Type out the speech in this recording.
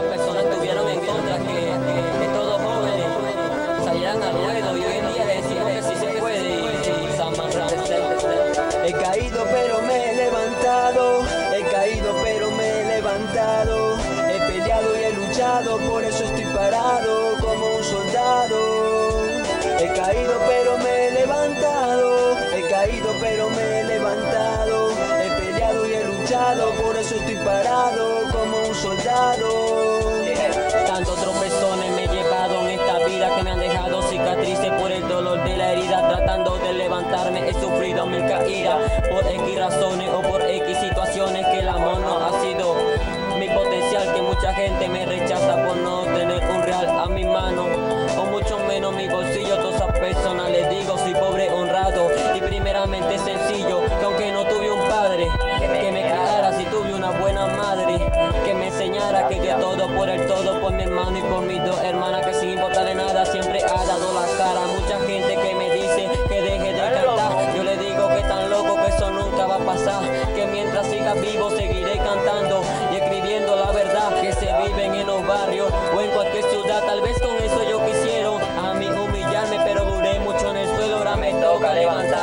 muchas personas tuvieron en contra que, todos jóvenes salieran al ruedo y hoy en día decimos que sí se puede y Saman representa. He caído pero me he levantado, he caído pero me he levantado, he peleado y he luchado, por eso estoy parado como un soldado. He caído pero me he levantado, he caído pero me he levantado, he peleado y he luchado, por eso estoy parado como un soldado. Han dejado cicatrices por el dolor de la herida. Tratando de levantarme he sufrido mil caídas por X razones o por X situaciones que el amor no ha sido mi potencial. Que mucha gente me rechaza por no tener un real a mi mano o mucho menos mi bolsillo. Todas esas personas les digo soy pobre honrado y primeramente sencillo. Que aunque no tuve un padre que me criara, si tuve una buena madre que me enseñara que de todo por el todo, por mi hermano y por mis dos hermanas, vivo seguiré cantando y escribiendo la verdad que se viven en los barrios o en cualquier ciudad. Tal vez con eso yo quisieron a mí humillarme, pero duré mucho en el suelo, ahora me toca levantar.